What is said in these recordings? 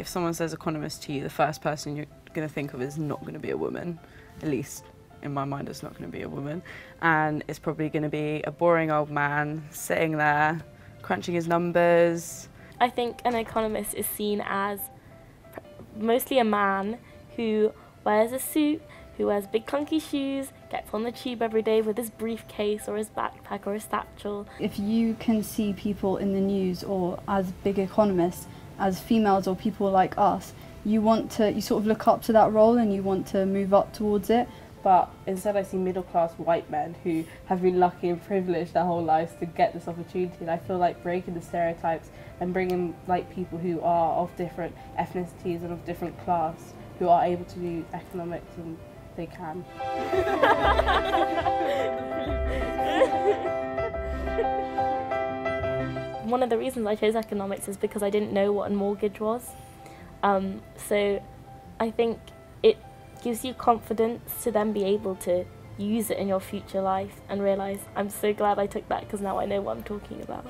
if someone says economist to you, the first person you're going to think of is not going to be a woman, at least in my mind it's not going to be a woman. And it's probably going to be a boring old man sitting there crunching his numbers. I think an economist is seen as mostly a man who wears a suit, who wears big clunky shoes, gets on the tube every day with his briefcase or his backpack or his satchel. If you can see people in the news or as big economists, as females or people like us, you want to, you sort of look up to that role and you want to move up towards it. But instead, I see middle class white men who have been lucky and privileged their whole lives to get this opportunity. And I feel like breaking the stereotypes and bringing like people who are of different ethnicities and of different class who are able to do economics and they can. One of the reasons I chose economics is because I didn't know what a mortgage was. Um, so I think it gives you confidence to then be able to use it in your future life and realize I'm so glad I took that because now I know what I'm talking about.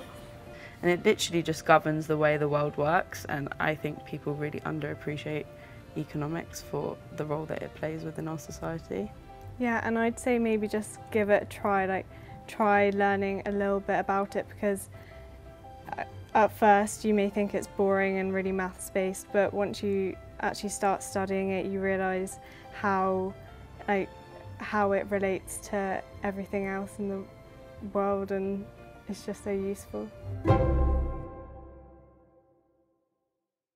And it literally just governs the way the world works and I think people really underappreciate economics for the role that it plays within our society. Yeah, and I'd say maybe just give it a try, like try learning a little bit about it because at first you may think it's boring and really maths based, but once you actually start studying it, you realise how like how it relates to everything else in the world and it's just so useful.